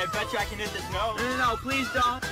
I bet you I can hit this. No, no, no, please don't.